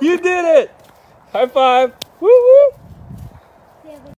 You did it! High five!